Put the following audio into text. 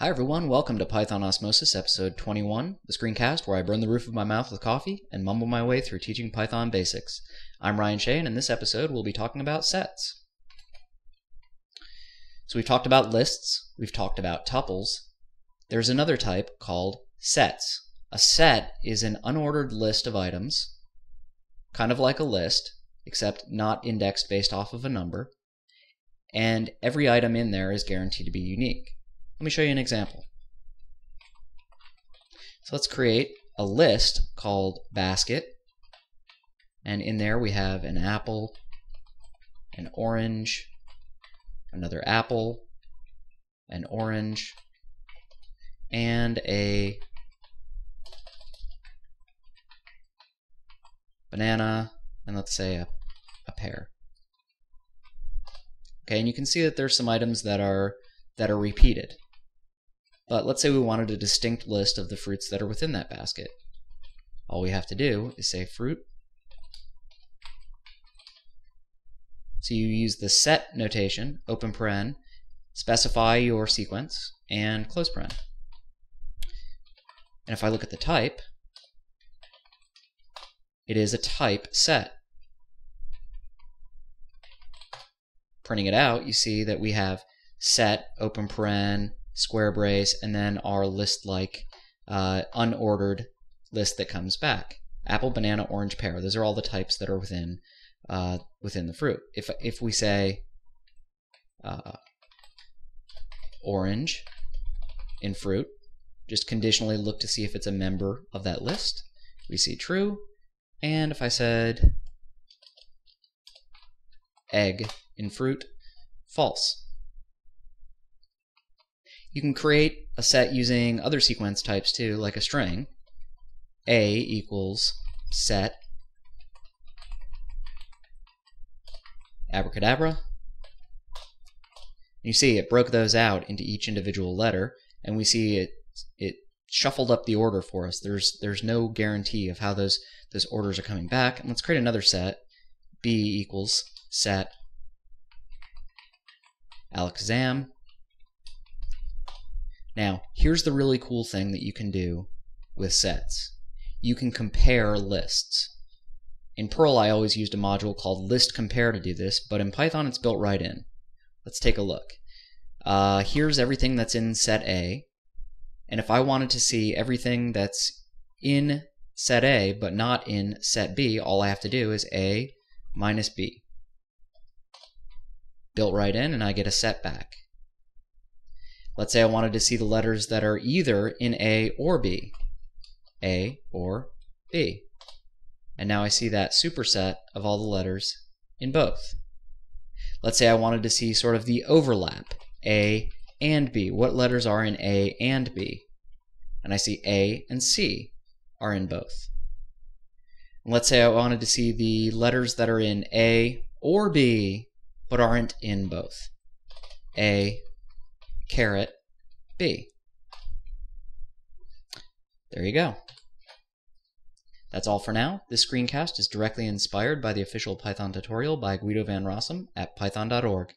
Hi everyone, welcome to Python Osmosis episode 21, the screencast where I burn the roof of my mouth with coffee and mumble my way through teaching Python basics. I'm Ryan Shea and in this episode we'll be talking about sets. So we've talked about lists, we've talked about tuples. There's another type called sets. A set is an unordered list of items, kind of like a list, except not indexed based off of a number, and every item in there is guaranteed to be unique. Let me show you an example. So let's create a list called basket, and in there we have an apple, an orange, another apple, an orange, and a banana, and let's say a, a pear. Okay, and you can see that there's some items that are that are repeated. But let's say we wanted a distinct list of the fruits that are within that basket. All we have to do is say fruit. So you use the set notation, open paren, specify your sequence, and close paren. And if I look at the type, it is a type set. Printing it out, you see that we have set, open paren, square brace, and then our list-like uh, unordered list that comes back. Apple, banana, orange, pear. Those are all the types that are within uh, within the fruit. If if we say uh, orange in fruit, just conditionally look to see if it's a member of that list. We see true. And if I said egg in fruit, false. You can create a set using other sequence types too, like a string. A equals set abracadabra. You see it broke those out into each individual letter, and we see it it shuffled up the order for us. There's there's no guarantee of how those those orders are coming back. And let's create another set. B equals set alakazam. Now, here's the really cool thing that you can do with sets. You can compare lists. In Perl, I always used a module called list compare to do this, but in Python, it's built right in. Let's take a look. Uh, here's everything that's in set A, and if I wanted to see everything that's in set A but not in set B, all I have to do is A minus B. Built right in, and I get a set back. Let's say I wanted to see the letters that are either in A or B. A or B. And now I see that superset of all the letters in both. Let's say I wanted to see sort of the overlap, A and B. What letters are in A and B? And I see A and C are in both. And let's say I wanted to see the letters that are in A or B, but aren't in both. A, caret, B. There you go. That's all for now. This screencast is directly inspired by the official Python tutorial by Guido van Rossum at python.org.